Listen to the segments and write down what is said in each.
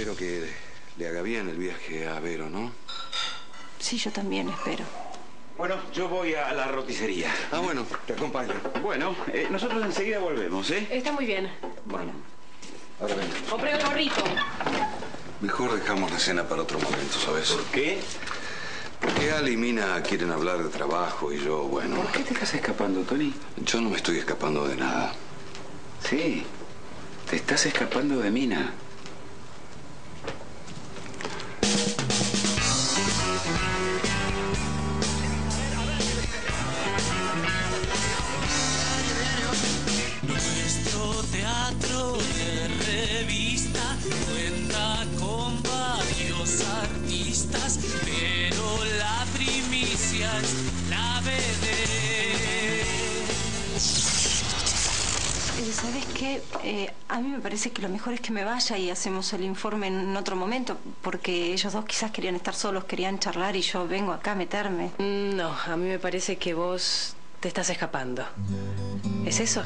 Espero que le haga bien el viaje a Vero, ¿no? Sí, yo también espero. Bueno, yo voy a la roticería. Ah, bueno, te acompaño. Bueno, eh, nosotros enseguida volvemos, ¿eh? Está muy bien. Bueno, ahora ven. Compré el gorrito. Mejor dejamos la cena para otro momento, ¿sabes? ¿Por qué? Porque Ali y Mina quieren hablar de trabajo y yo, bueno... ¿Por qué te estás escapando, Tony? Yo no me estoy escapando de nada. Sí, te estás escapando de Mina. Qué? Eh, a mí me parece que lo mejor es que me vaya y hacemos el informe en otro momento, porque ellos dos quizás querían estar solos, querían charlar y yo vengo acá a meterme. Mm, No, a mí me parece que vos te estás escapando. ¿Es eso?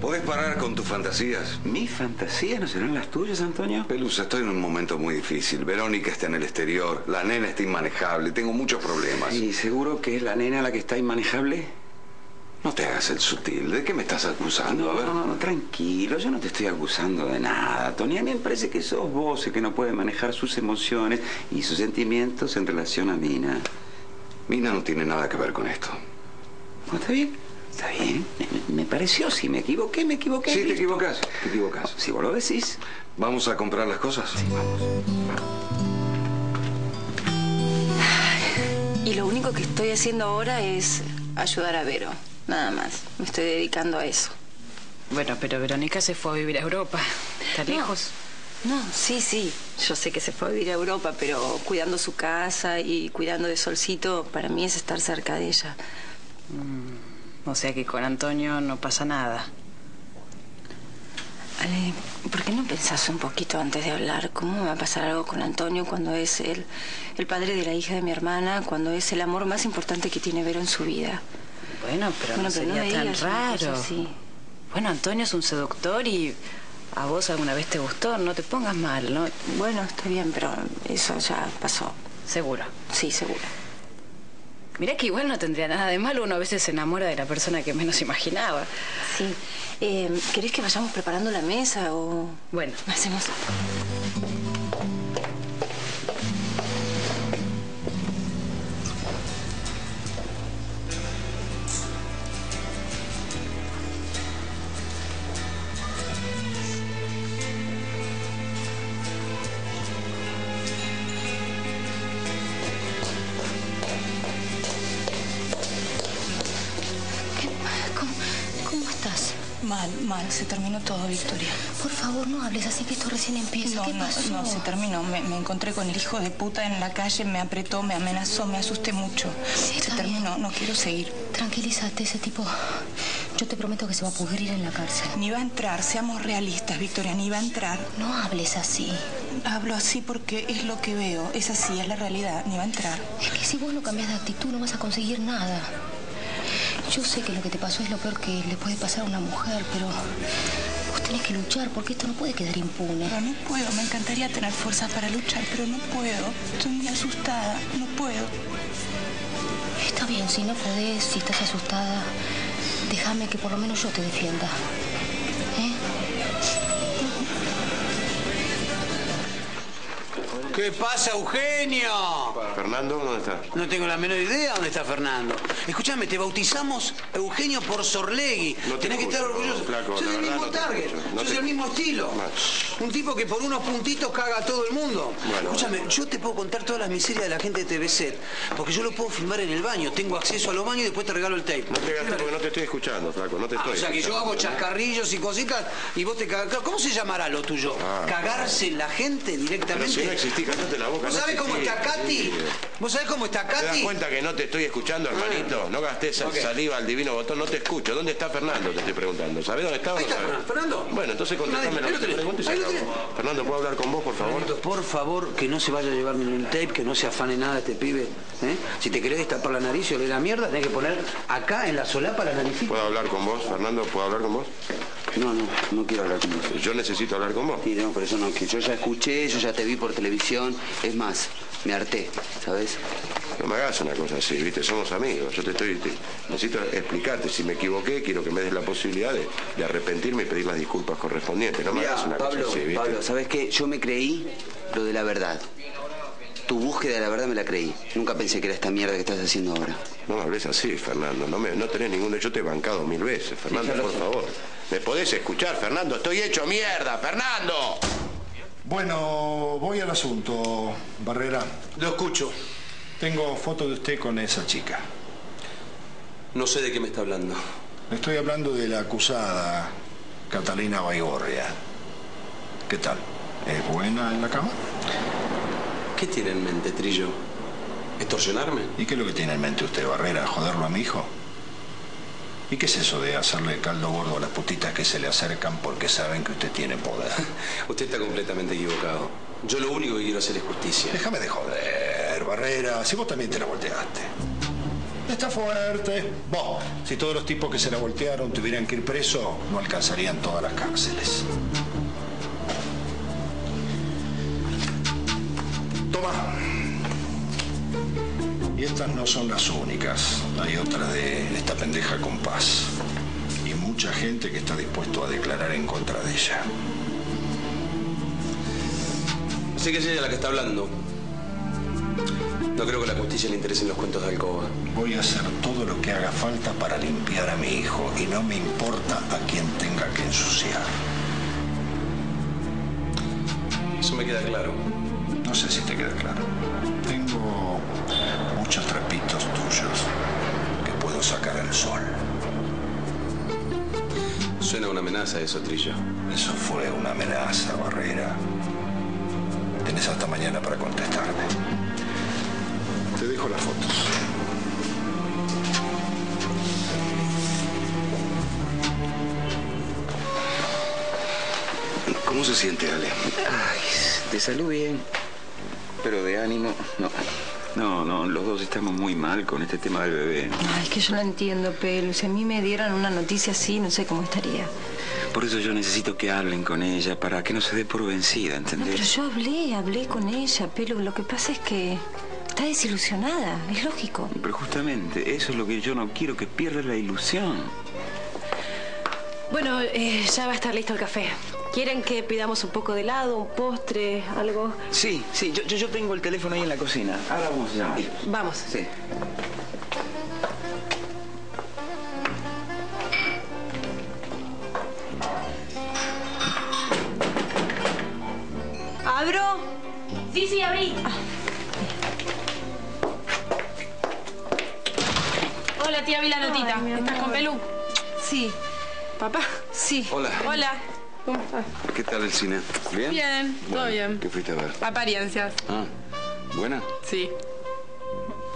¿Podés parar con tus fantasías? ¿Mis fantasías no serán las tuyas, Antonio? Pelusa, estoy en un momento muy difícil. Verónica está en el exterior, la nena está inmanejable, tengo muchos problemas. ¿Y seguro que es la nena la que está inmanejable? No te hagas el sutil. ¿De qué me estás acusando? A ver. No, no, no, tranquilo, yo no te estoy acusando de nada, Tony. A mí me parece que sos vos el que no puede manejar sus emociones y sus sentimientos en relación a Mina. Mina no tiene nada que ver con esto. ¿No está bien? Está bien. Me, pareció, si me equivoqué, me equivoqué. Sí, te equivocas, te equivocas. Si vos lo decís. ¿Vamos a comprar las cosas? Y lo único que estoy haciendo ahora es ayudar a Vero, nada más. Me estoy dedicando a eso. Bueno, pero Verónica se fue a vivir a Europa. ¿Está lejos? No, sí, sí. Yo sé que se fue a vivir a Europa, pero cuidando su casa y cuidando de Solcito, para mí es estar cerca de ella. O sea que con Antonio no pasa nada. Ale, ¿por qué no pensás un poquito antes de hablar? ¿Cómo va a pasar algo con Antonio cuando es el, el padre de la hija de mi hermana, cuando es el amor más importante que tiene Vero en su vida? Bueno, pero Bueno, no pero sería tan digas raro. así. Bueno, Antonio es un seductor y a vos alguna vez te gustó. No te pongas mal, ¿no? Bueno, está bien, pero eso ya pasó. Seguro. Sí, seguro. Mirá que igual no tendría nada de malo. Uno a veces se enamora de la persona que menos imaginaba. Sí. Eh, ¿Querés que vayamos preparando la mesa o...? Bueno, Hacemos... Mal, se terminó todo, Victoria. Por favor, no hables así que esto recién empieza. No, ¿Qué no, pasó? no, se terminó. Me, me encontré con el hijo de puta en la calle, me apretó, me amenazó, me asusté mucho. Sí, se terminó, bien. no quiero seguir. Tranquilízate, ese tipo. Yo te prometo que se va a pudrir en la cárcel. Ni va a entrar, seamos realistas, Victoria, ni va a entrar. No hables así. Hablo así porque es lo que veo, es así, es la realidad, ni va a entrar. Es que si vos no cambias de actitud no vas a conseguir nada. Yo sé que lo que te pasó es lo peor que le puede pasar a una mujer, pero vos tenés que luchar porque esto no puede quedar impune. Pero no puedo, me encantaría tener fuerzas para luchar, pero no puedo. Estoy muy asustada, no puedo. Está bien, si no podés, si estás asustada, déjame que por lo menos yo te defienda. ¿Qué pasa, Eugenio? Fernando, ¿dónde está? No tengo la menor idea dónde está Fernando. Escúchame, te bautizamos Eugenio por Sorlegui. No te Tenés que estar orgulloso. flaco, Sos la del verdad mismo no te target. escucho. No Sos te- del mismo estilo. Mal. Un tipo que por unos puntitos caga a todo el mundo. Bueno, Escúchame, bueno. yo te puedo contar todas las miserias de la gente de TVC. Porque yo lo puedo filmar en el baño. Tengo acceso a los baños y después te regalo el tape. No te gastes porque no te estoy escuchando, flaco, no te Ah, estoy o sea que yo hago chascarrillos y cositas y vos te cagas. ¿Cómo se llamará lo tuyo? Ah. ¿Cagarse la gente directamente? Pero si no existí, cállate la boca, ¿Vos no sabés cómo está Katy? ¿Vos sabés cómo está ¿Te das Katy? cuenta que no te estoy escuchando, hermanito? No gastes Ok. saliva al divino botón, no te escucho. ¿Dónde está Fernando? Te estoy preguntando. ¿Sabés dónde está Ahí? Fernando. Bueno, entonces contéstame lo lo que te tenés. pregunto y se Fernando, ¿puedo hablar con vos, por favor? Fernando, por favor, que no se vaya a llevar ningún tape, que no se afane nada este pibe. ¿eh? Si te querés destapar la nariz y oler la mierda, tenés que poner acá en la solapa la naricita. ¿Puedo hablar con vos, Fernando? ¿Puedo hablar con vos? No, no, no quiero hablar con vos. Yo necesito hablar con vos. Sí, no, por eso no, que yo ya escuché, yo ya te vi por televisión. Es más, me harté, ¿sabes? No me hagas una cosa así, ¿viste? Somos amigos. Yo te estoy... te- necesito explicarte. Si me equivoqué, quiero que me des la posibilidad de, de arrepentirme y pedir las disculpas correspondientes. No me Mirá, hagas una Pablo, cosa así, ¿viste? Pablo, ¿sabes qué? Yo me creí lo de la verdad. Tu búsqueda de la verdad me la creí. Nunca pensé que era esta mierda que estás haciendo ahora. No me hables así, Fernando. No, me, no tenés ningún... Yo te he bancado mil veces, Fernando, por favor. ¿Me podés escuchar, Fernando? Estoy hecho mierda, Fernando. Bueno, voy al asunto, Barrera. Lo escucho. Tengo foto de usted con esa chica. No sé de qué me está hablando. Le estoy hablando de la acusada, Catalina Baigorria. ¿Qué tal? ¿Es buena en la cama? ¿Qué tiene en mente, Trillo? ¿Extorsionarme? ¿Y qué es lo que tiene en mente usted, Barrera? ¿Joderlo a mi hijo? ¿Y qué es eso de hacerle caldo gordo a las putitas que se le acercan porque saben que usted tiene poder? Usted está completamente equivocado. Yo lo único que quiero hacer es justicia. Déjame de joder, Barrera, si vos también te la volteaste. Está fuerte. Vos, si todos los tipos que se la voltearon tuvieran que ir presos, no alcanzarían todas las cárceles. Toma. Y estas no son las únicas. Hay otras de esta pendeja compás. Y mucha gente que está dispuesto a declarar en contra de ella. Sé que es ella la que está hablando. No creo que a la justicia le interesen los cuentos de alcoba. Voy a hacer todo lo que haga falta para limpiar a mi hijo y no me importa a quien tenga que ensuciar. Eso me queda claro. No sé si te queda claro. Tengo muchos trapitos tuyos que puedo sacar al sol. Suena una amenaza eso, Trillo. Eso fue una amenaza, Barrera. Tenés hasta mañana para contestarme. Dejo las fotos. ¿Cómo se siente, Ale? Ay, de salud bien, pero de ánimo no. No, no, los dos estamos muy mal con este tema del bebé. Ay, es que yo lo entiendo, Pelu. Si a mí me dieran una noticia así, no sé cómo estaría. Por eso yo necesito que hablen con ella para que no se dé por vencida, No, pero ¿entendés? yo hablé, hablé con ella, Pelu. Lo que pasa es que está desilusionada, es lógico. Pero justamente eso es lo que yo no quiero, que pierda la ilusión. Bueno, eh, ya va a estar listo el café. ¿Quieren que pidamos un poco de helado, un postre, algo? Sí, sí, yo, yo, yo tengo el teléfono ahí en la cocina. Ahora vamos a llamar. Vamos. Sí. Vi la notita. Ay, ¿Estás con. Pelú? Sí, ¿Papá? sí. Hola. Hola. ¿Cómo estás? ¿Qué tal el cine? ¿Bien? Bien, todo bien. ¿Qué fuiste a ver? Apariencias. Ah, ¿buena? Sí.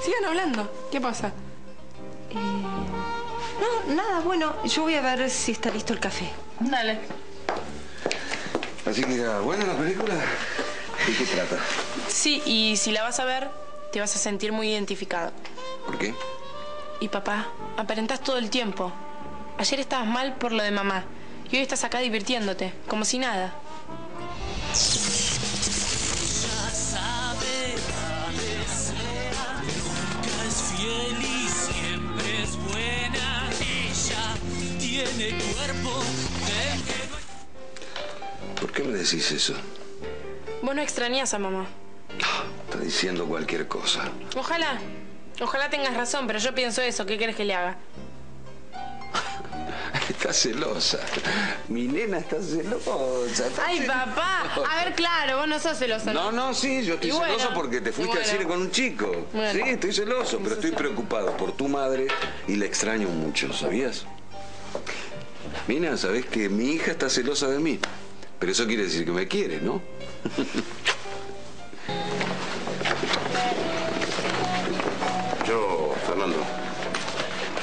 Sigan hablando. ¿Qué pasa? No, nada, bueno, yo voy a ver si está listo el café. Dale. Así que era buena la película. ¿De qué trata? Sí, y si la vas a ver, te vas a sentir muy identificado. ¿Por qué? Y papá, aparentás todo el tiempo. Ayer estabas mal por lo de mamá. Y hoy estás acá divirtiéndote, como si nada. Ya sabe, la desea, nunca es fiel y siempre es buena. Ella tiene cuerpo de que no ¿Por qué me decís eso? Vos no extrañás a mamá. Está diciendo cualquier cosa. Ojalá. Ojalá tengas razón, pero yo pienso eso. ¿Qué quieres que le haga? Está celosa. Mi nena está celosa. está Ay, celosa. papá. A ver, claro, vos no sos celoso. No, no, sí, yo estoy bueno, celoso porque te fuiste y al bueno. cine con un chico. Bueno. Sí, estoy celoso, pero estoy preocupado por tu madre y la extraño mucho, ¿sabías? Mina, ¿sabés que mi hija está celosa de mí? Pero eso quiere decir que me quiere, ¿no?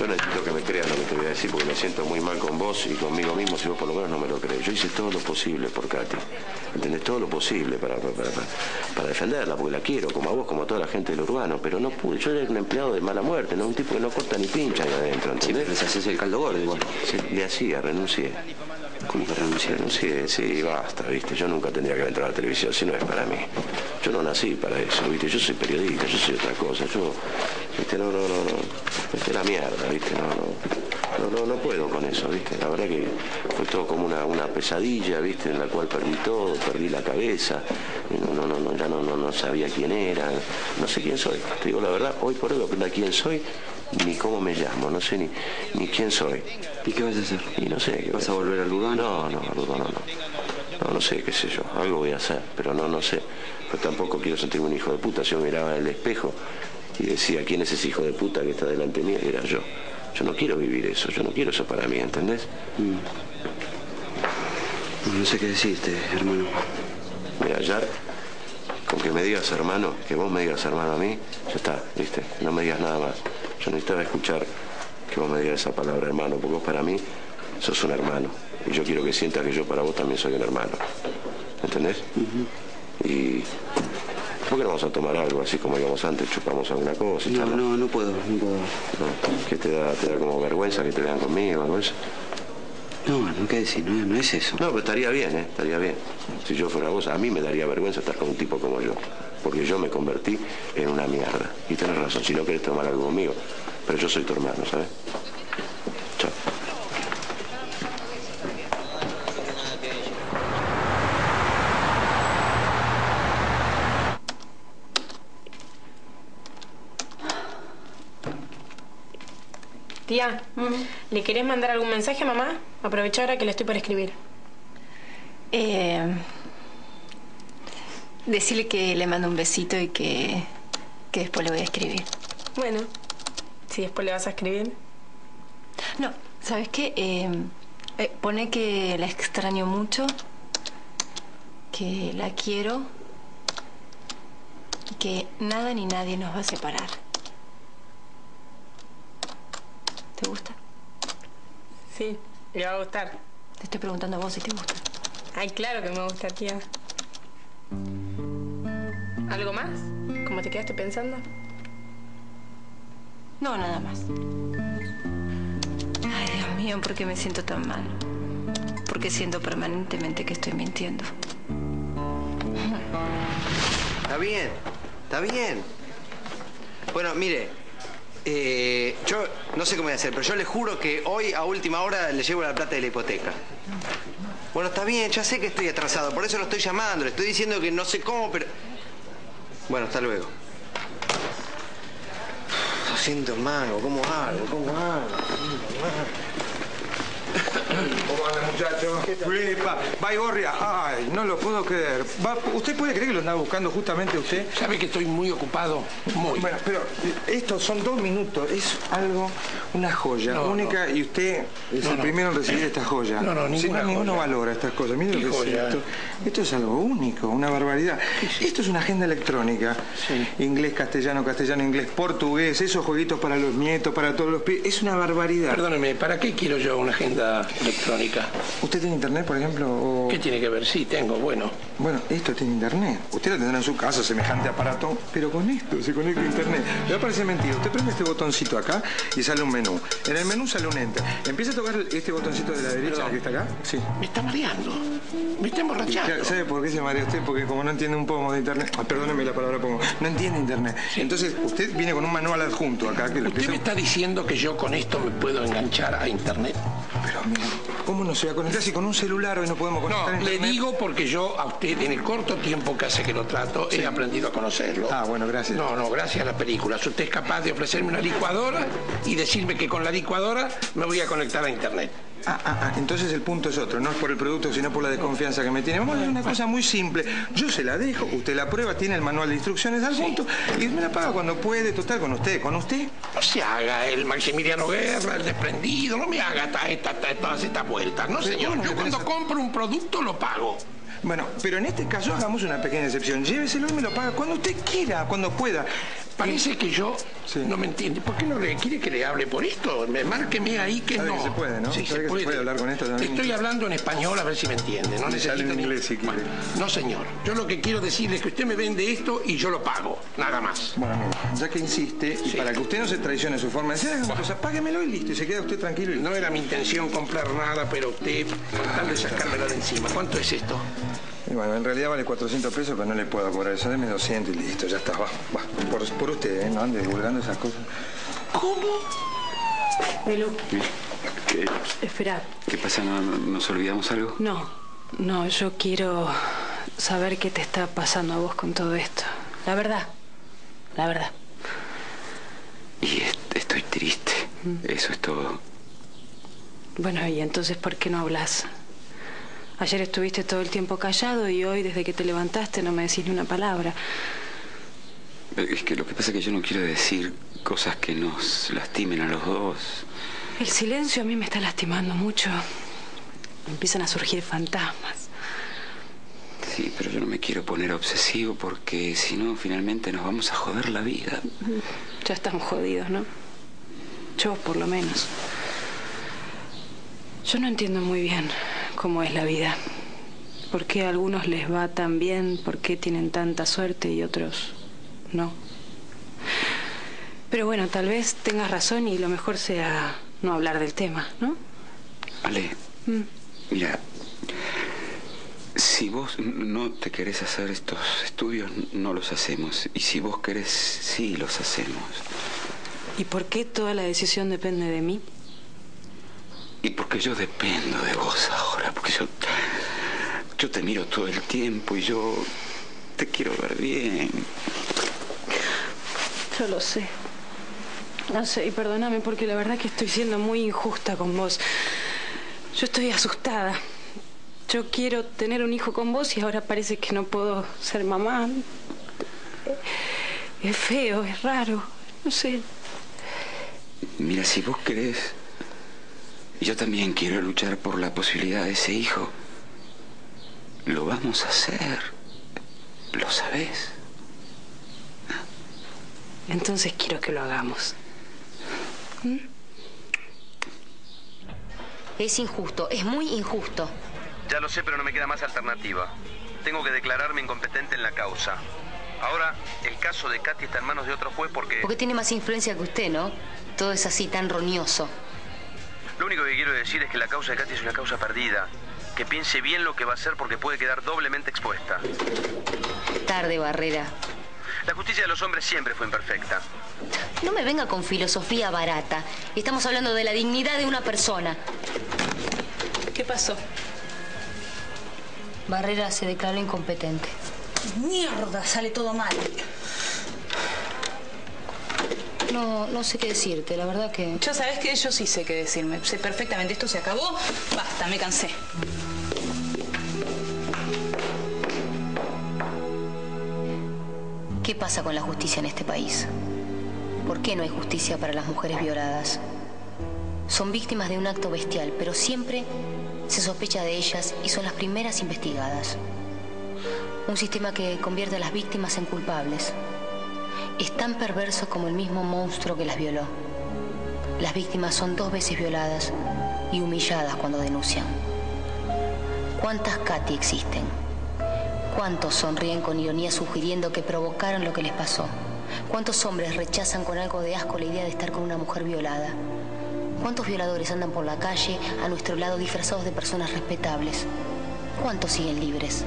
yo necesito que me creas lo que te voy a decir porque me siento muy mal con vos y conmigo mismo si vos por lo menos no me lo crees. Yo hice todo lo posible por Katy. ¿Entendés? Todo lo posible para, para, para- para defenderla, porque la quiero, como a vos, como a toda la gente del urbano, pero no pude. Yo era un empleado de mala muerte, no un tipo que no corta ni pincha ahí adentro, Sí, ¿entendés? pero les haces el caldo gordo igual. Sí, le hacía, renuncié. ¿Cómo que renunciar? Renuncié, sí, basta, ¿viste? Yo nunca tendría que entrado a la televisión, si no es para mí. Yo no nací para eso, ¿viste? Yo soy periodista, yo soy otra cosa, yo... ¿Viste? No, no, no, no. Viste la mierda, ¿viste? No, no. No, no, puedo con eso, ¿viste? La verdad que fue todo como una, una pesadilla, ¿viste? En la cual perdí todo, perdí la cabeza, no, no, no, ya no, no, no sabía quién era, no sé quién soy. Te digo la verdad, hoy por hoy no aprender quién soy, ni cómo me llamo, no sé ni, ni quién soy. ¿Y qué vas a hacer? Y no sé. ¿qué ¿Vas a volver al Lugano? No, no, al Lugano no. No, no sé, qué sé yo. Algo voy a hacer, pero no, no sé. Pero tampoco quiero sentirme un hijo de puta. Yo miraba en el espejo y decía, ¿quién es ese hijo de puta que está delante mío? Y era yo. Yo no quiero vivir eso, yo no quiero eso para mí, ¿entendés? No, no sé qué decirte, hermano. Mira, ya con que me digas hermano, que vos me digas hermano a mí, ya está, ¿viste? No me digas nada más. Yo necesitaba escuchar que vos me digas esa palabra hermano, porque vos para mí sos un hermano. Y yo quiero que sientas que yo para vos también soy un hermano. ¿Entendés? Y... ¿Por qué no vamos a tomar algo así como íbamos antes? Chupamos alguna cosa y No, no, no puedo, no puedo. No, ¿Qué te da, te da como vergüenza que te vean conmigo algo eso? No, no, ¿qué decir? No, no es eso. No, pero estaría bien, ¿eh? Estaría bien. Si yo fuera vos, a mí me daría vergüenza estar con un tipo como yo. Porque yo me convertí en una mierda. Y tenés razón, si no querés tomar algo conmigo. Pero yo soy tu hermano, ¿sabes? Chao. Tía, ¿le querés mandar algún mensaje a mamá? Aprovecha ahora que le estoy por escribir. Eh, decirle que le mando un besito y que, que después le voy a escribir. Bueno, si después le vas a escribir. No, ¿sabes qué? Eh, eh, pone que la extraño mucho, que la quiero y que nada ni nadie nos va a separar. ¿Te gusta? Sí, le va a gustar. Te estoy preguntando a vos si te gusta. Ay, claro que me gusta, tía. ¿Algo más? ¿Cómo te quedaste pensando? No, nada más. Ay, Dios mío, ¿por qué me siento tan mal? Porque siento permanentemente que estoy mintiendo. Está bien, está bien. Bueno, mire, eh, yo no sé cómo voy a hacer, pero yo le juro que hoy a última hora le llevo la plata de la hipoteca. Bueno, está bien, ya sé que estoy atrasado, por eso lo estoy llamando, le estoy diciendo que no sé cómo, pero... Bueno, hasta luego. Lo siento, hermano, ¿cómo hago? ¿Cómo hago? ¿Cómo anda, muchacho? Epa, Baigorria, ay, no lo puedo creer. Va, ¿Usted puede creer que lo andaba buscando justamente usted? Sabe que estoy muy ocupado, muy. Bueno, pero estos son dos minutos, es algo, una joya No, única y usted es No, el no. primero en recibir esta joya. No, no, Si ninguna ninguno valora estas cosas. Mire ¿Qué lo que es esto. Esto es algo único, una barbaridad. Esto es una agenda electrónica. Inglés, castellano, castellano, inglés, portugués, esos jueguitos para los nietos, para todos los pibes. Es una barbaridad. Perdóneme, ¿para qué quiero yo una agenda electrónica? ¿Usted tiene internet, por ejemplo? o- ¿Qué tiene que ver? Sí, tengo, bueno. Bueno, esto tiene internet. Usted lo tendrá en su casa, semejante aparato, pero con esto se conecta a internet. Le va a parecer mentira. Usted prende este botoncito acá y sale un menú. En el menú sale un enter. Empieza a tocar este botoncito de la derecha que está acá. Sí. Me está mareando. Me está emborrachando. ¿Sabe por qué se marea usted? Porque como no entiende un poco de internet, ah, perdóneme la palabra poco, no entiende internet. Entonces, usted viene con un manual adjunto acá que le ¿Usted me está diciendo que yo con esto me puedo enganchar a internet? Pero mira, ¿cómo no se va a conectar si con un celular hoy no podemos conectar a No, le internet? digo porque yo a usted en el corto tiempo que hace que lo trato he aprendido a conocerlo. Ah, bueno, gracias. No, no, gracias a las películas. Usted es capaz de ofrecerme una licuadora y decirme que con la licuadora me voy a conectar a internet. Ah, ah, ah, entonces el punto es otro, no es por el producto, sino por la desconfianza que me tiene. Vamos a hacer una cosa muy simple. Yo se la dejo, usted la prueba, tiene el manual de instrucciones adjunto y me la paga cuando puede, total, con usted, con usted. No se haga el Maximiliano Guerra, el desprendido, no me haga ta- esta- ta- todas estas vueltas. No, Pero señor, ¿cómo yo cuando compro un producto lo pago. Bueno, pero en este caso hagamos una pequeña excepción. Lléveselo y me lo paga cuando usted quiera, cuando pueda. Parece que yo no me entiende. ¿Por qué no le quiere que le hable por esto? Me- Márqueme ahí que no. que se puede, ¿no? Sí, se que se puede. hablar con esto también. Estoy hablando en español a ver si me entiende. No necesito en inglés si quiere. No, señor. Yo lo que quiero decirle es que usted me vende esto y yo lo pago. Nada más. Bueno, ya que insiste, y para que usted no se traicione su forma de ser, una cosa, páguemelo y listo, y se queda usted tranquilo. Y... No era mi intención comprar nada, pero usted, con tal de sacármela de encima. ¿Cuánto es esto? Y bueno, en realidad vale 400 pesos, pero no le puedo cobrar eso. Deme 200 y listo, ya está. Va, va. Por, por usted, ¿eh? No ande divulgando esas cosas. ¿Cómo? ¿Qué, Espera, qué pasa? ¿No, ¿Nos olvidamos algo? no, no, yo quiero saber qué te está pasando a vos con todo esto. La verdad, la verdad. Y est- estoy triste. Eso es todo. Bueno, y entonces, ¿por qué no hablas? Ayer estuviste todo el tiempo callado y hoy, desde que te levantaste, no me decís ni una palabra. Es que lo que pasa es que yo no quiero decir cosas que nos lastimen a los dos. El silencio a mí me está lastimando mucho. Empiezan a surgir fantasmas. Sí, pero yo no me quiero poner obsesivo porque si no, finalmente nos vamos a joder la vida. Ya están jodidos, ¿no? Yo, por lo menos. Yo no entiendo muy bien cómo es la vida. ¿Por qué a algunos les va tan bien? ¿Por qué tienen tanta suerte y otros no? Pero bueno, tal vez tengas razón y lo mejor sea no hablar del tema, ¿no? Ale, Mm. mira, si vos no te querés hacer estos estudios, no los hacemos. Y si vos querés, sí los hacemos. ¿Y por qué toda la decisión depende de mí? Y porque yo dependo de vos ahora, porque yo, yo te miro todo el tiempo y yo te quiero ver bien. Yo lo sé. No sé, y perdóname porque la verdad que estoy siendo muy injusta con vos. Yo estoy asustada. Yo quiero tener un hijo con vos y ahora parece que no puedo ser mamá. Es feo, es raro. No sé. Mira, si vos querés, yo también quiero luchar por la posibilidad de ese hijo. Lo vamos a hacer. ¿Lo sabés? Entonces quiero que lo hagamos. Es injusto, es muy injusto. Ya lo sé, pero no me queda más alternativa. Tengo que declararme incompetente en la causa. Ahora, el caso de Katy está en manos de otro juez porque... Porque tiene más influencia que usted, ¿no? Todo es así tan roñoso. Lo único que quiero decir es que la causa de Katy es una causa perdida. Que piense bien lo que va a hacer porque puede quedar doblemente expuesta. Tarde, Barrera. La justicia de los hombres siempre fue imperfecta. No me venga con filosofía barata. Estamos hablando de la dignidad de una persona. ¿Qué pasó? Barrera se declaró incompetente. Mierda, sale todo mal. No, no sé qué decirte, la verdad que... Yo sabes que yo sí sé qué decirme. Sé perfectamente, esto se acabó. Basta, me cansé. ¿Qué pasa con la justicia en este país? ¿Por qué no hay justicia para las mujeres violadas? Son víctimas de un acto bestial, pero siempre se sospecha de ellas y son las primeras investigadas. Un sistema que convierte a las víctimas en culpables. Es tan perverso como el mismo monstruo que las violó. Las víctimas son dos veces violadas y humilladas cuando denuncian. ¿Cuántas Katy existen? ¿Cuántos sonríen con ironía sugiriendo que provocaron lo que les pasó? ¿Cuántos hombres rechazan con algo de asco la idea de estar con una mujer violada? ¿Cuántos violadores andan por la calle a nuestro lado disfrazados de personas respetables? ¿Cuántos siguen libres?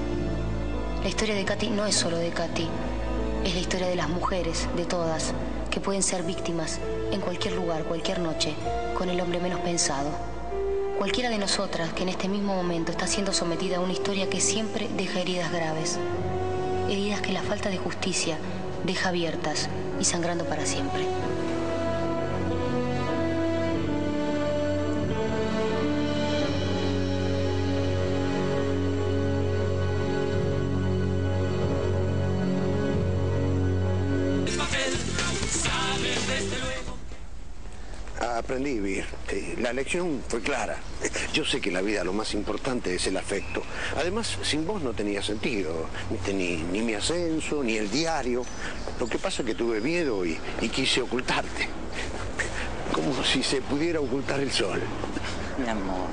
La historia de Katy no es solo de Katy, es la historia de las mujeres, de todas, que pueden ser víctimas en cualquier lugar, cualquier noche, con el hombre menos pensado. Cualquiera de nosotras que en este mismo momento está siendo sometida a una historia que siempre deja heridas graves. Heridas que la falta de justicia deja abiertas y sangrando para siempre. Sabe desde luego. Aprendí, Vir. Sí, La lección fue clara. Yo sé que la vida lo más importante es el afecto. Además, sin vos no tenía sentido. Ni, ni mi ascenso, ni el diario. Lo que pasa es que tuve miedo y, y quise ocultarte. Como si se pudiera ocultar el sol. Mi amor,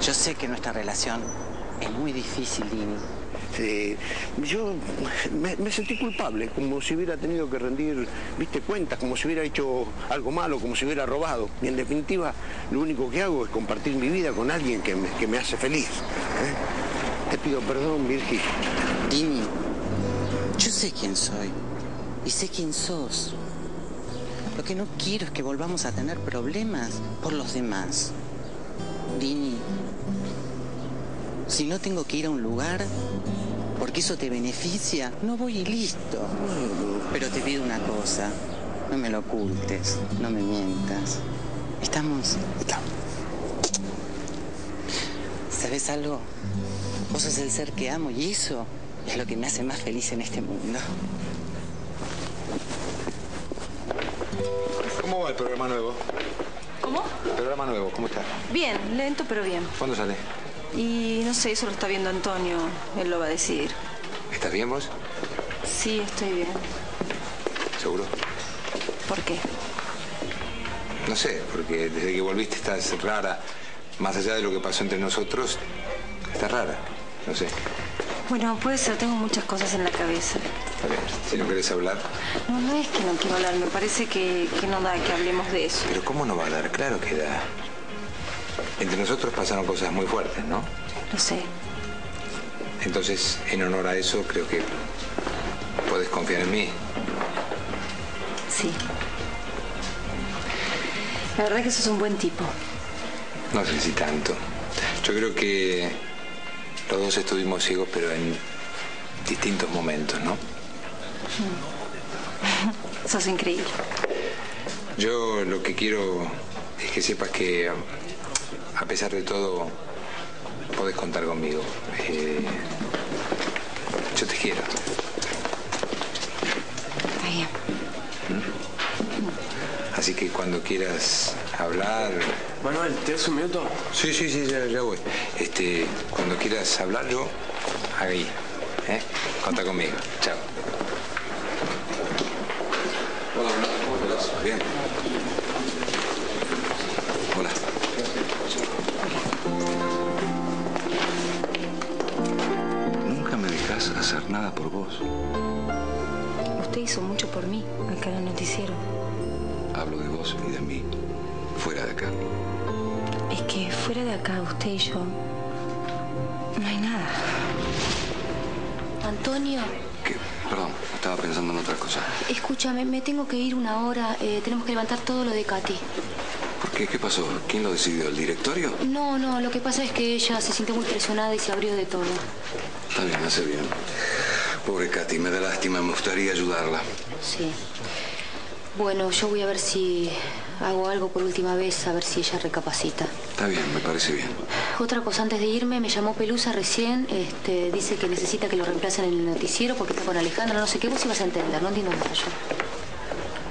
yo sé que nuestra relación es muy difícil, Dini. Sí, yo me, me sentí culpable, como si hubiera tenido que rendir, viste, cuentas, como si hubiera hecho algo malo, como si hubiera robado. Y en definitiva, lo único que hago es compartir mi vida con alguien que me, que me hace feliz. ¿eh? Te pido perdón, Virgi. Dini, yo sé quién soy y sé quién sos. Lo que no quiero es que volvamos a tener problemas por los demás. Dini, si no tengo que ir a un lugar porque eso te beneficia, no voy y listo. Pero te pido una cosa, no me lo ocultes, no me mientas. ¿Estamos? ¿Sabes algo? Vos sos el ser que amo y eso es lo que me hace más feliz en este mundo. ¿Cómo va el programa nuevo? ¿Cómo? El programa nuevo, ¿cómo está? Bien, lento pero bien. ¿Cuándo sale? Y no sé, eso lo está viendo Antonio. Él lo va a decidir. ¿Estás bien vos? Sí, estoy bien. ¿Seguro? ¿Por qué? No sé, porque desde que volviste estás rara. Más allá de lo que pasó entre nosotros, estás rara. No sé. Bueno, puede ser, tengo muchas cosas en la cabeza. Está bien. Si no querés hablar. No, no es que no quiero hablar, me parece que, que no da que hablemos de eso. Pero ¿cómo no va a dar? Claro que da. Entre nosotros pasaron cosas muy fuertes, ¿no? Lo sé. Entonces, en honor a eso, creo que podés confiar en mí. Sí. La verdad que sos un buen tipo. No sé si tanto. Yo creo que los dos estuvimos ciegos, pero en distintos momentos, ¿no? sos increíble. Yo lo que quiero es que sepas que, a pesar de todo, podés contar conmigo. Eh, yo te quiero. Está bien. Así que cuando quieras hablar... Manuel, ¿te das un minuto? Sí, sí, sí, ya, ya voy. Este, cuando quieras hablar, yo ahí. ¿eh? Conta conmigo. Chao. Hola, hola, ¿cómo estás? Bien. Nada por vos. Usted hizo mucho por mí acá en el noticiero. Hablo de vos y de mí, fuera de acá. Es que fuera de acá, usted y yo, no hay nada. Antonio, Perdón, estaba pensando en otra cosa. escúchame, me tengo que ir una hora. eh, tenemos que levantar todo lo de Katy. ¿Por qué? ¿Qué pasó? ¿Quién lo decidió? ¿El directorio? No, no, lo que pasa es que ella se sintió muy presionada y se abrió de todo. Está bien, hace bien. Pobre Katy, me da lástima, me gustaría ayudarla. Sí. Bueno, yo voy a ver si hago algo por última vez, a ver si ella recapacita. Está bien, me parece bien. Otra cosa, antes de irme, me llamó Pelusa recién. Este, dice que necesita que lo reemplacen en el noticiero porque está con Alejandra, no sé qué. Vos ibas a entender, no entiendo nada yo.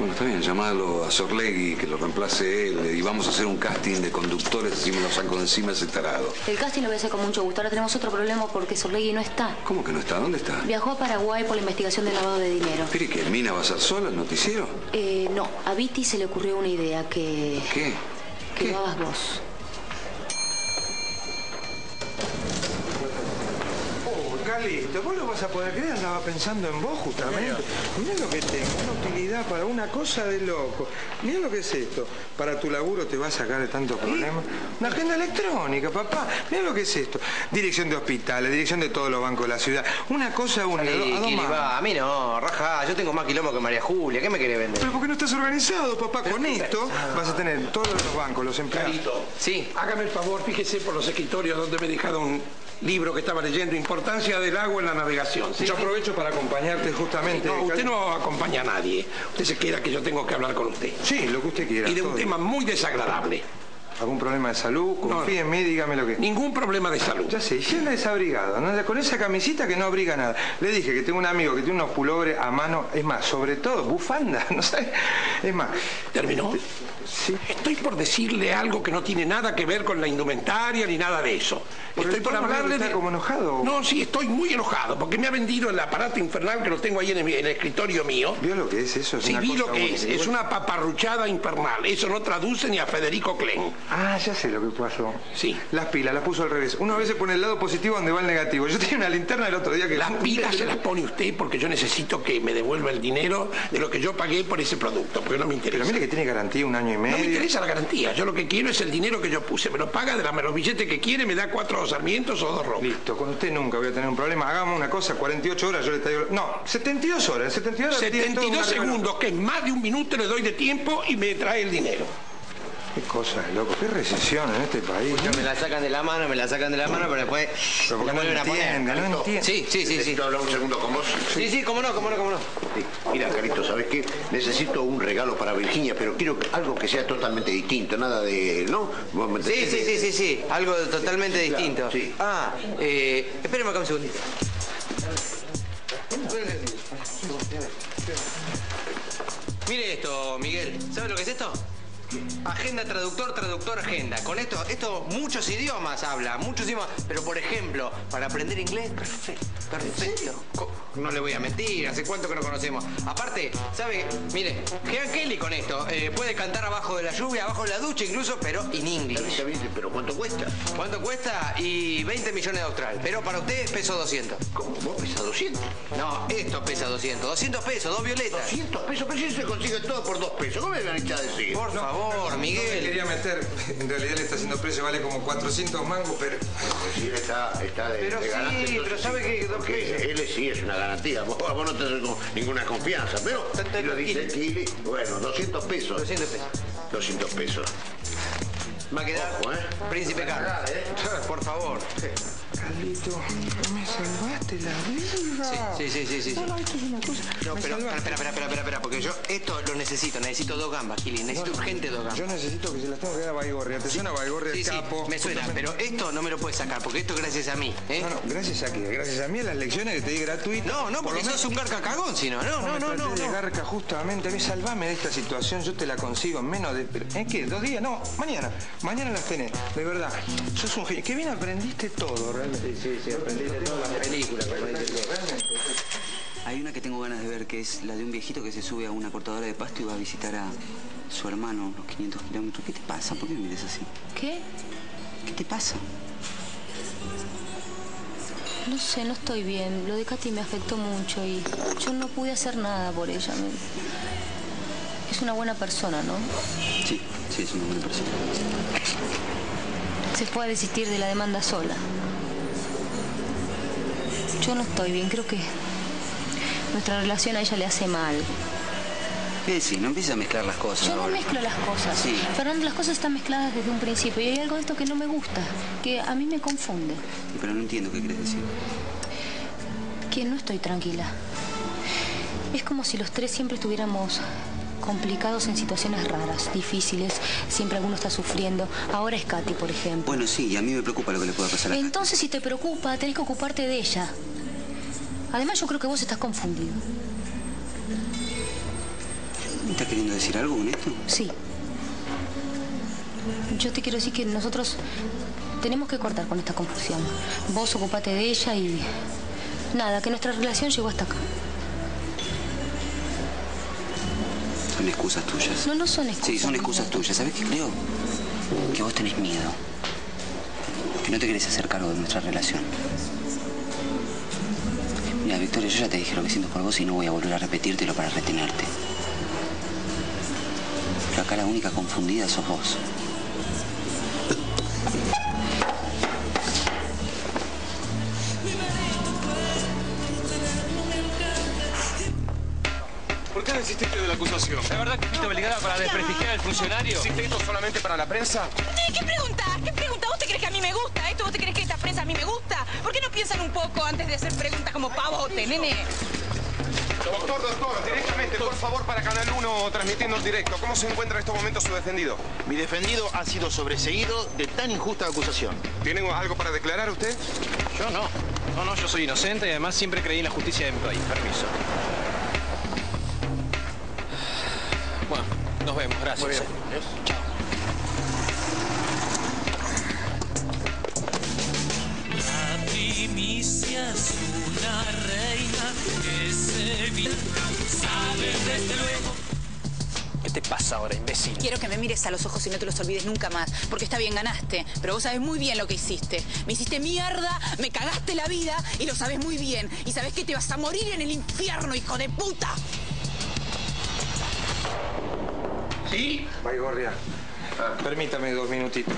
Bueno, está bien, llamalo a Sorlegui, que lo reemplace él, y vamos a hacer un casting de conductores, así me lo saco de encima ese tarado. El casting lo voy a hacer con mucho gusto. Ahora tenemos otro problema porque Sorlegui no está. ¿Cómo que no está? ¿Dónde está? Viajó a Paraguay por la investigación del lavado de dinero. ¿Pero y que Mina va a ser sola el noticiero? Eh, no, a Viti se le ocurrió una idea que... ¿Qué? Que lo hagas vos. Calito, vos lo vas a poder creer, andaba pensando en vos justamente. Mirá lo que tengo, una utilidad para una cosa de loco. Mirá lo que es esto. Para tu laburo te va a sacar de tantos problemas. Una agenda electrónica, papá. Mirá lo que es esto. Dirección de hospitales, dirección de todos los bancos de la ciudad. Una cosa única. A a mí no, raja, yo tengo más quilombo que María Julia, ¿qué me querés vender? Pero ¿por qué no estás organizado, papá? Con esto vas a tener todos los bancos, los empleados. Carito, sí. hágame el favor, fíjese por los escritorios donde me he dejado un libro que estaba leyendo, Importancia del agua en la navegación. ¿sí? Yo aprovecho para acompañarte justamente. No, usted no acompaña a nadie. Usted se queda que yo tengo que hablar con usted. Sí, lo que usted quiera. Y de un todo. tema muy desagradable. ¿Algún problema de salud? Confíe en mí, dígame lo que... Ningún problema de salud. Ya sé, y si anda desabrigado, ¿no? Con esa camisita que no abriga nada. Le dije que tengo un amigo que tiene unos pulobres a mano, es más, sobre todo, bufanda, no sé. Es más... ¿Terminó? Sí. Estoy por decirle algo que no tiene nada que ver con la indumentaria ni nada de eso. Por estoy por hablarle está de... como enojado. No, sí, estoy muy enojado porque me ha vendido el aparato infernal que lo tengo ahí en el, en el escritorio mío. ¿Vio lo que es eso? Es Sí, una vi lo que es. Es una paparruchada infernal. Eso no traduce ni a Federico Klein. Ah, ya sé lo que pasó. Sí. Las pilas, las puso al revés. Uno a veces pone el lado positivo donde va el negativo. Yo tenía una linterna el otro día que... Las pilas se las pone usted porque yo necesito que me devuelva el dinero de lo que yo pagué por ese producto, porque no me interesa. Pero mire que tiene garantía un año y medio. No me interesa la garantía. Yo lo que quiero es el dinero que yo puse. Me lo paga de la- los billetes que quiere, me da cuatro sarmientos o dos rojos. Listo, con usted nunca voy a tener un problema. Hagamos una cosa, 48 horas yo le traigo... No, 72 horas. En 72 horas... tiene todo 72 un arreglo. segundos, que es más de un minuto le doy de tiempo y me trae el dinero. Qué cosa de loco, qué recesión en este país. Me la sacan de la mano, me la sacan de la mano, pero después Pero porque la no vuelven a poner. entiende, no entiende. Sí, sí, sí, sí. ¿Necesito hablar un segundo con vos? Sí, sí, cómo no, cómo no, cómo no. Sí. Mira, Carito, ¿sabes qué? Necesito un regalo para Virginia, pero quiero que- algo que sea totalmente distinto, nada de... ¿No? ¿Vos me Sí, sí, sí, sí, sí. Algo totalmente distinto. sí. Ah, eh, espérame acá un segundito. Mire esto, Miguel. ¿Sabe lo que es esto? Agenda traductor, traductor, agenda. Con esto, esto muchos idiomas habla, muchos idiomas. Pero por ejemplo, para aprender inglés, perfecto, perfecto. No le voy a mentir, hace cuánto que no conocemos. Aparte, ¿sabe? Mire, Jean Kelly con esto, eh, puede cantar abajo de la lluvia, abajo de la ducha incluso, pero en inglés. Pero ¿cuánto cuesta? ¿Cuánto cuesta? Y 20 millones de austral. Pero para usted peso 200. ¿Cómo? ¿Vos pesas 200? No, esto pesa 200. 200 pesos, dos violetas. 200 pesos, pero si se consigue todo por dos pesos. ¿Cómo me van a echar a decir? Por favor, No me Miguel. quería meter, en realidad le está haciendo precio, vale como 400 mangos, pero... Sí, está, está de, Pero de sí, pero ¿sabe qué? Dos Porque pesos. él sí es una garantía. Vos, vos no tenés ninguna confianza. Pero si lo dice Kili. Bueno, 200 pesos. 200 pesos. 200 pesos. Va a quedar Ojo, ¿eh? Príncipe Carlos. Por favor. Carlito, me salvaste la vida. Sí, sí, sí, sí. sí. No, no, esto es una cosa... No, pero espera, espera, espera, espera, espera, porque yo esto lo necesito, necesito dos gambas, Kili, necesito urgente dos gambas. Yo necesito que se las tengo que dar a Baigorria. ¿Te suena Baigorria Sí, capo? me suena, pero esto no me lo puedes sacar, porque esto es gracias a mí, ¿eh? No, no, gracias a qué? Gracias a mí a las lecciones que te di gratuitas. No, no, Por porque sos un garca cagón, sino, no, no, no, no, no. garca justamente. A mí salvame de esta situación, yo te la consigo en menos de... ¿En qué? ¿Dos días? No, mañana. Mañana las tenés, de verdad. Sos un genio. Qué bien aprendiste todo, realmente. Sí, sí, aprendiste todas las películas. Hay una que tengo ganas de ver, que es la de un viejito que se sube a una cortadora de pasto y va a visitar a su hermano unos 500 kilómetros. ¿Qué te pasa? ¿Por qué me miras así? ¿Qué? ¿Qué te pasa? No sé, no estoy bien. Lo de Katy me afectó mucho y yo no pude hacer nada por ella. Es una buena persona, ¿no? Sí, sí, es una buena persona. Se fue a desistir de la demanda sola. Yo no estoy bien, creo que nuestra relación a ella le hace mal. ¿Qué decís? No empieces a mezclar las cosas Yo no ahora. mezclo las cosas. Sí. Fernando, las cosas están mezcladas desde un principio y hay algo de esto que no me gusta, que a mí me confunde, Pero no entiendo qué querés decir. que no estoy tranquila. Es como si los tres siempre estuviéramos complicados en situaciones raras, difíciles, siempre alguno está sufriendo. Ahora es Katy, por ejemplo. Bueno, sí, y a mí me preocupa lo que le pueda pasar a Katy. Entonces, si te preocupa, tenés que ocuparte de ella. Además, yo creo que vos estás confundido. ¿Me estás queriendo decir algo con esto? Sí. Yo te quiero decir que nosotros tenemos que cortar con esta confusión. Vos ocupate de ella y... Nada, que nuestra relación llegó hasta acá. Son excusas tuyas. No, no son excusas. Sí, son excusas tuyas. ¿Sabes qué creo? Que vos tenés miedo. Que no te querés hacer cargo de nuestra relación. Mira, Victoria, yo ya te dije lo que siento por vos y no voy a volver a repetírtelo para retenerte. Pero acá la única confundida sos vos. ¿Por qué desististe de la acusación? ¿Es verdad que fuiste obligada para desprestigiar al funcionario? ¿Hiciste esto solamente para la prensa? Eh, ¿Qué pregunta? ¿Qué pregunta? ¿Vos te crees que a mí me gusta esto? ¿Vos te crees que a mí me gusta? ¿Por qué no piensan un poco antes de hacer preguntas como pavote, nene? Doctor, doctor, directamente, por favor, para Canal 1 transmitiendo en directo. ¿Cómo se encuentra en estos momentos su defendido? Mi defendido ha sido sobreseído de tan injusta acusación. ¿Tienen algo para declarar usted? Yo no. No, no, yo soy inocente y además siempre creí en la justicia de mi país. Permiso. Bueno, nos vemos. Gracias. Muy bien. Una reina que se. Sabe desde luego. ¿Qué te pasa ahora, imbécil? Quiero que me mires a los ojos y no te los olvides nunca más. Porque está bien, ganaste. Pero vos sabés muy bien lo que hiciste. Me hiciste mierda, me cagaste la vida y lo sabes muy bien. Y sabés que te vas a morir en el infierno, hijo de puta. ¿Sí? Baigorria, permítame dos minutitos.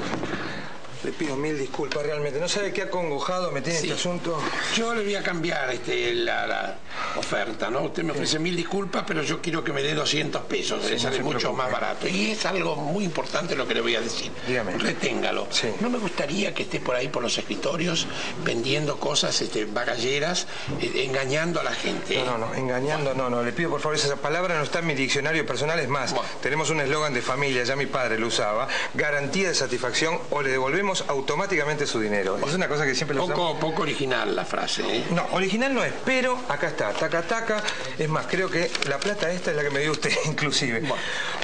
Le pido mil disculpas realmente. ¿No sabe qué acongojado me tiene Sí. este asunto? Yo le voy a cambiar este, la, la oferta, ¿no? Usted me ofrece mil disculpas, pero yo quiero que me dé 200 pesos. Sí, le sale mucho más barato. Y es algo muy importante lo que le voy a decir. Dígame. Reténgalo. No me gustaría que esté por ahí por los escritorios vendiendo cosas este, bagalleras, eh, engañando a la gente. No, no, no, engañando, no, no. Le pido por favor, esa palabra no está en mi diccionario personal. Es más, tenemos un eslogan de familia, ya mi padre lo usaba. Garantía de satisfacción o le devolvemos automáticamente su dinero. Es una cosa que siempre lo Poco, usamos. poco original la frase, ¿eh? No, original no es, pero acá está, taca taca. Es más, creo que la plata esta es la que me dio usted, inclusive.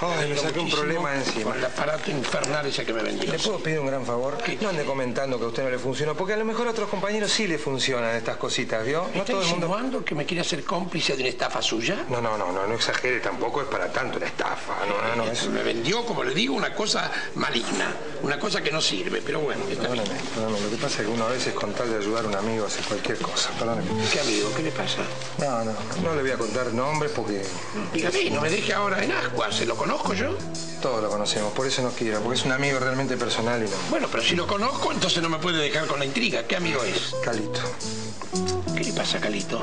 Ay, me saqué un problema encima. El aparato infernal ese que me vendió. ¿Le puedo pedir un gran favor? No ande comentando que a usted no le funcionó, porque a lo mejor a otros compañeros sí le funcionan estas cositas, ¿vio? No ¿Está todo el mundo. que me quiere hacer cómplice de una estafa suya? No, no, no, no, no exagere, tampoco es para tanto la estafa. No, no, no, es... Me vendió, como le digo, una cosa maligna, una cosa que no sirve, pero bueno, está bien. Perdóneme, perdóneme. Lo que pasa es que uno a veces con tal de ayudar a un amigo hace cualquier cosa. Perdóneme. ¿Qué amigo? ¿Qué le pasa? No, no, no le voy a contar nombres porque Dígame, no me deje ahora en ascuas, ¿se lo conozco yo? todos lo conocemos, por eso no quiero, porque es un amigo realmente personal y no. Bueno, pero si lo conozco, entonces no me puede dejar con la intriga. ¿Qué amigo es? Calito. ¿Qué le pasa, Calito?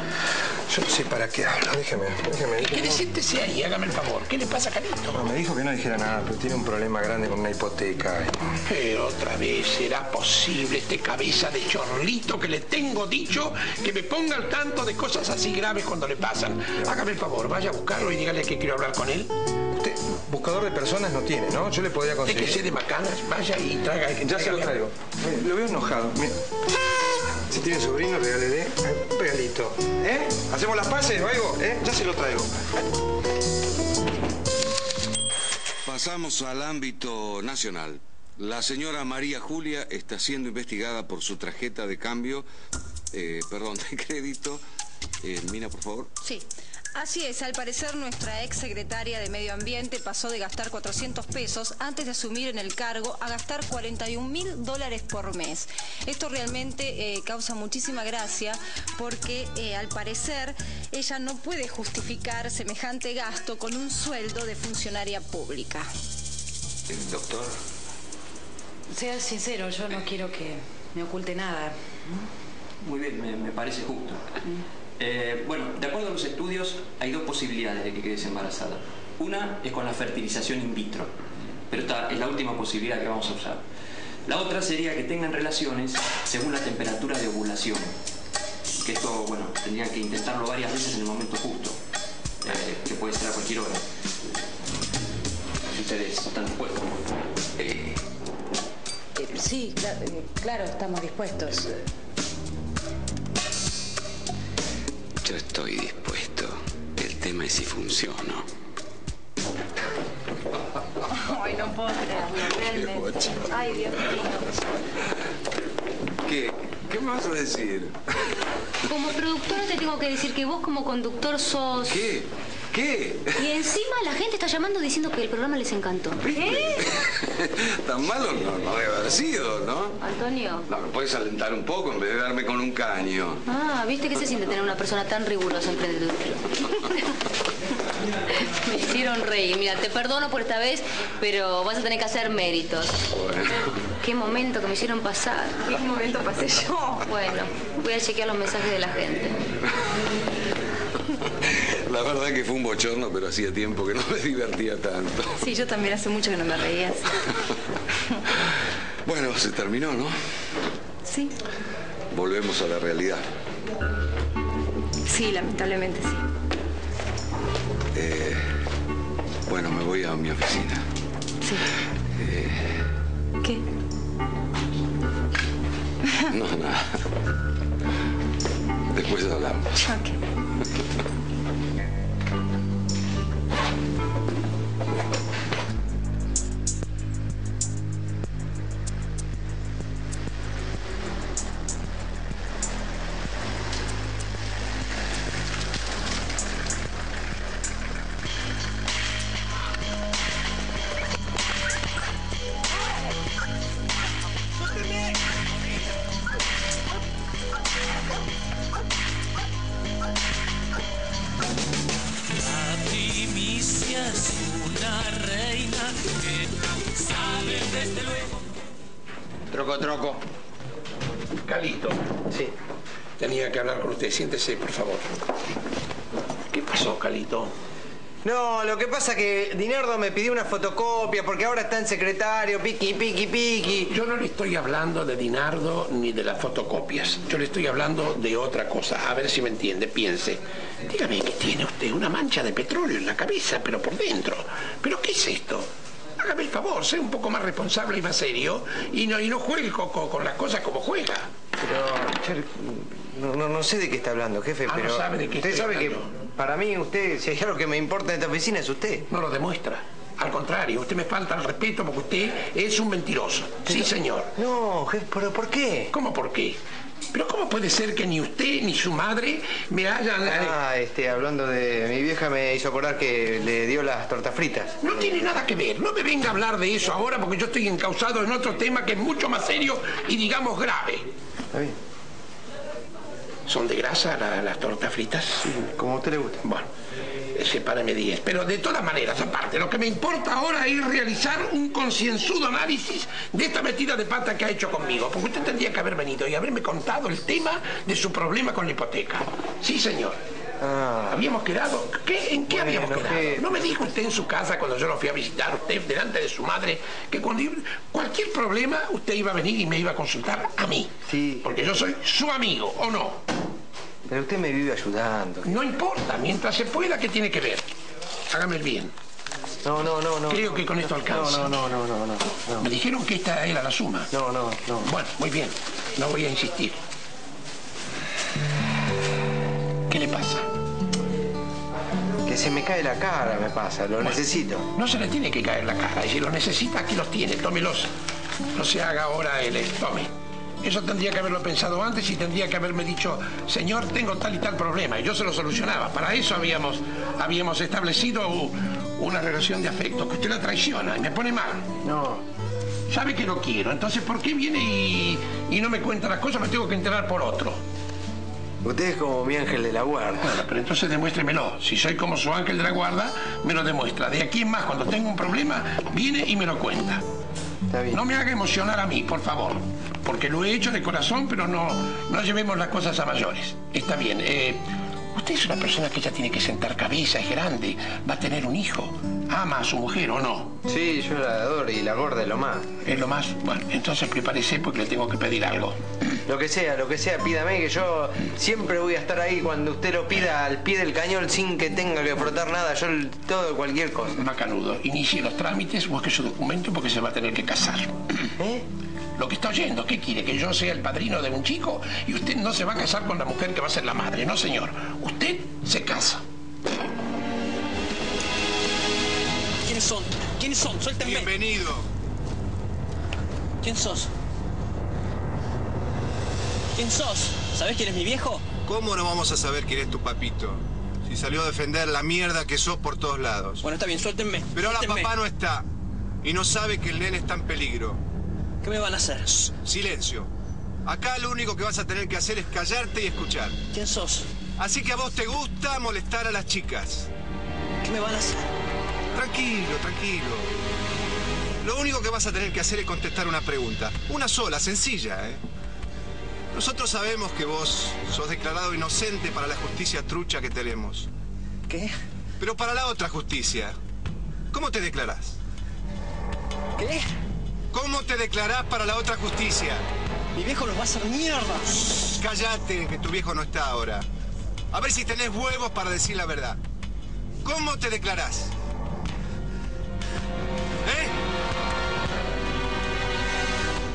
Yo no sé para qué habla, déjeme, déjeme. ¿Qué le siéntese ahí? Hágame el favor. ¿Qué le pasa, Calito? No, me dijo que no dijera nada, pero tiene un problema grande con una hipoteca. Pero otra vez será posible este cabeza de chorlito que le tengo dicho que me ponga al tanto de cosas así graves cuando le pasan. Hágame el favor, vaya a buscarlo y dígale que quiero hablar con él. Usted, buscador de personas no tiene, ¿no? Yo le podría conseguir. que sé de macanas, vaya y traiga. Ya se lo traigo. Mire, Lo veo enojado. Mire. Si tiene sobrino, regálele un regalito. ¿Eh? ¿Hacemos las paces, algo? ¿Eh? Ya se lo traigo. Pasamos al ámbito nacional. La señora María Julia está siendo investigada por su tarjeta de cambio, eh, perdón, de crédito. Eh, Mina, por favor. Sí. Así es, al parecer nuestra ex secretaria de Medio Ambiente pasó de gastar 400 pesos antes de asumir en el cargo a gastar 41 mil dólares por mes. Esto realmente eh, causa muchísima gracia porque eh, al parecer ella no puede justificar semejante gasto con un sueldo de funcionaria pública. doctor. Sea sincero, yo no quiero que me oculte nada. Muy bien, me, me parece justo. Eh, bueno, de acuerdo a los estudios, hay dos posibilidades de que quedes embarazada. Una es con la fertilización in vitro, pero esta es la última posibilidad que vamos a usar. La otra sería que tengan relaciones según la temperatura de ovulación. Que esto, bueno, tendrían que intentarlo varias veces en el momento justo, eh, que puede ser a cualquier hora. Ustedes están dispuestos. Eh, sí, eh, claro, estamos dispuestos. Yo estoy dispuesto. El tema es si funciono. Ay, no puedo creerlo. Ay, Dios mío. ¿Qué? ¿Qué me vas a decir? Como productora te tengo que decir que vos como conductor sos... ¿Qué? ¿Qué? Y encima la gente está llamando diciendo que el programa les encantó. Tan malo no, no debe haber sido, ¿no? Antonio. No, me puedes alentar un poco en vez de darme con un caño. Ah, ¿viste que se siente tener una persona tan rigurosa enfrente tuyo? Me hicieron reír. Mira, te perdono por esta vez, pero vas a tener que hacer méritos. Bueno. Qué momento que me hicieron pasar. ¿Qué momento pasé yo? Bueno, voy a chequear los mensajes de la gente. La verdad que fue un bochorno, pero hacía tiempo que no me divertía tanto. Sí, yo también hace mucho que no me reía así. Bueno, se terminó, ¿no? Sí. Volvemos a la realidad. Sí, lamentablemente sí. Eh, bueno, me voy a mi oficina. Sí. Eh, ¿Qué? no, nada. Después hablamos. La desde luego. Troco, troco. Calito. Sí. Tenía que hablar con usted. Siéntese, por favor. ¿Qué pasó, Calito? No, lo que pasa que Dinardo me pidió una fotocopia porque ahora está en secretario, piqui, piqui, piqui. Yo no le estoy hablando de Dinardo ni de las fotocopias. Yo le estoy hablando de otra cosa. A ver si me entiende. Piense. Dígame que tiene usted una mancha de petróleo en la cabeza, pero por dentro. ¿Pero qué es esto? Hágame el favor, sea un poco más responsable y más serio y no, y no juegue co- co- con las cosas como juega. Pero, no, no, no sé de qué está hablando, jefe, Ah, no pero sabe de qué usted sabe que para mí usted, si hay algo que me importa en esta oficina es usted. No lo demuestra. Al contrario, usted me falta el respeto porque usted es un mentiroso. Sí, señor. No, jefe, ¿pero por qué? ¿Cómo por qué? Pero ¿cómo puede ser que ni usted ni su madre me hayan... Ah, este, hablando de mi vieja me hizo acordar que le dio las tortas fritas. No tiene nada que ver. No me venga a hablar de eso ahora porque yo estoy encausado en otro tema que es mucho más serio y digamos grave. Está bien. ¿Son de grasa la- las tortas fritas? como a usted le gusta. Bueno, sepáreme 10. Pero de todas maneras, aparte, lo que me importa ahora es realizar un concienzudo análisis de esta metida de pata que ha hecho conmigo. Porque usted tendría que haber venido y haberme contado el tema de su problema con la hipoteca. Sí, señor. Habíamos quedado. ¿Qué? ¿En qué habíamos quedado? que- ¿No me dijo usted en su casa cuando yo lo fui a visitar, usted delante de su madre, que cuando cualquier problema usted iba a venir y me iba a consultar a mí? Sí. Porque yo soy su amigo, ¿o no? Pero usted me vive ayudando. No importa, mientras se pueda, ¿qué tiene que ver? Hágame el bien. No, no, no, no. Creo que con esto alcanza. No, no, no, no, no, no. Me dijeron que esta era la suma. No, no, no. Bueno, muy bien. No voy a insistir. ¿Qué le pasa? Que se me cae la cara, me pasa, lo necesito. No se le tiene que caer la cara. Y si lo necesita, aquí los tiene. Tómelos. No se haga ahora el eh, tome. Eso tendría que haberlo pensado antes y tendría que haberme dicho, señor, tengo tal y tal problema. Y yo se lo solucionaba. Para eso habíamos, habíamos establecido una relación de afecto. Que usted la traiciona y me pone mal. No. Sabe que lo quiero. Entonces, ¿por qué viene y, y no me cuenta las cosas? Me tengo que enterar por otro. Usted es como mi ángel de la guarda. Bueno, pero entonces demuéstremelo. Si soy como su ángel de la guarda, me lo demuestra. De aquí en más, cuando tengo un problema, viene y me lo cuenta. No me haga emocionar a mí, por favor. Porque lo he hecho de corazón, pero no, no llevemos las cosas a mayores. Está bien. eh, usted es una persona que ya tiene que sentar cabeza, es grande, va a tener un hijo. Ama a su mujer, ¿o no? Sí, yo la adoro y la gorda es lo más. ¿Es lo más? Bueno, entonces prepárese porque le tengo que pedir algo. Lo que sea, lo que sea, pídame que yo siempre voy a estar ahí cuando usted lo pida al pie del cañón sin que tenga que frotar nada, yo el- todo, cualquier cosa. Macanudo, inicie los trámites, busque su documento porque se va a tener que casar. ¿Eh? Lo que está oyendo, ¿qué quiere? ¿Que yo sea el padrino de un chico? Y usted no se va a casar con la mujer que va a ser la madre, no señor. Usted se casa. ¿Quiénes son? ¿Quiénes son? Suéltenme. Bienvenido. ¿Quién sos? ¿Quién sos? ¿Sabés quién es mi viejo? ¿Cómo no vamos a saber quién es tu papito? Si salió a defender la mierda que sos por todos lados. Bueno, está bien, suéltenme. Pero ahora suéltenme. papá no está. Y no sabe que el nene está en peligro. ¿Qué me van a hacer? Silencio. Acá lo único que vas a tener que hacer es callarte y escuchar. ¿Quién sos? Así que a vos te gusta molestar a las chicas. ¿Qué me van a hacer? Tranquilo, tranquilo. Lo único que vas a tener que hacer es contestar una pregunta. Una sola, sencilla, ¿eh? Nosotros sabemos que vos sos declarado inocente para la justicia trucha que tenemos. ¿Qué? Pero para la otra justicia, ¿cómo te declarás? ¿Qué? ¿Cómo te declarás para la otra justicia? Mi viejo los va a hacer mierda. Cállate, que tu viejo no está ahora. A ver si tenés huevos para decir la verdad. ¿Cómo te declarás? ¿Eh?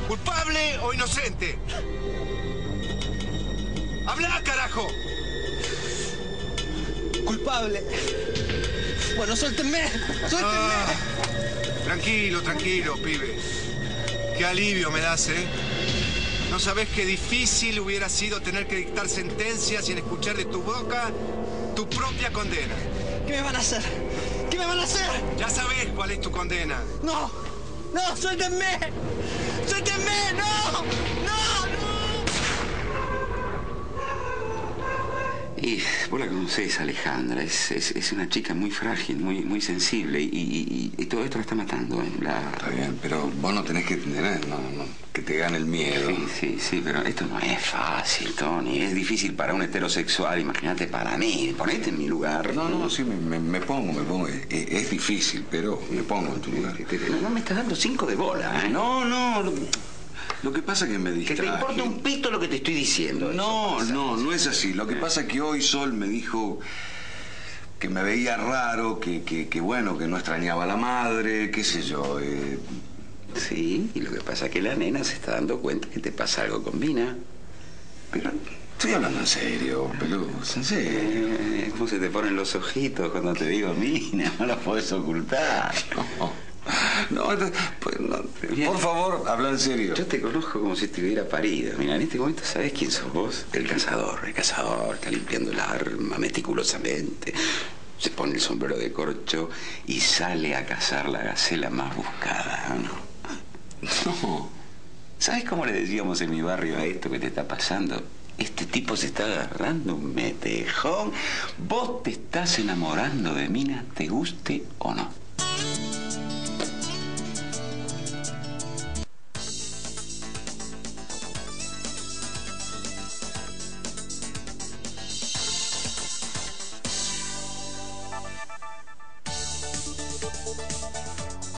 ¿Culpable o inocente? ¡Habla, carajo! Culpable. Bueno, suéltenme. Suéltenme. Ah, tranquilo, tranquilo, pibe. Qué alivio me das, ¿eh? ¿No sabés qué difícil hubiera sido tener que dictar sentencias sin escuchar de tu boca tu propia condena? ¿Qué me van a hacer? ¿Qué me van a hacer? Ya sabés cuál es tu condena. No. No, suéltenme. Suéltenme. No. No. Y vos la conocés, Alejandra, es, es, es una chica muy frágil, muy, muy sensible y, y- y todo esto la está matando. ¿eh? La... Está bien, pero vos no tenés que tener, no, no, que te gane el miedo. Sí, sí, sí, pero esto no es fácil, Tony. Es difícil para un heterosexual, imagínate para mí. Ponete en mi lugar. No, no, sí, me pongo, me pongo. Es, es difícil, pero me pongo en tu lugar. No me estás dando cinco de bola, ¿eh? No, no. Lo, que pasa es que me Que distraje. te importa un pito lo que te estoy diciendo. No, eso no, no es así. Lo que pasa es que hoy Sol me dijo que me veía raro, que, que, que bueno, que no extrañaba a la madre, qué sé yo. eh, Sí, y lo que pasa es que la nena se está dando cuenta que te pasa algo con Mina. Pero estoy hablando en serio, peludo, en serio. Eh, ¿Cómo se te ponen los ojitos cuando te digo Mina? No los podés ocultar. No, no, pues, no, por favor, habla en serio. Yo te conozco como si te hubiera parido. Mira, en este momento sabes quién sos vos. El cazador. El cazador está limpiando el arma meticulosamente. Se pone el sombrero de corcho y sale a cazar la gacela más buscada. ¿no? No. ¿Sabes cómo le decíamos en mi barrio a esto que te está pasando? Este tipo se está agarrando un metejón. Vos te estás enamorando de Mina, te guste o no.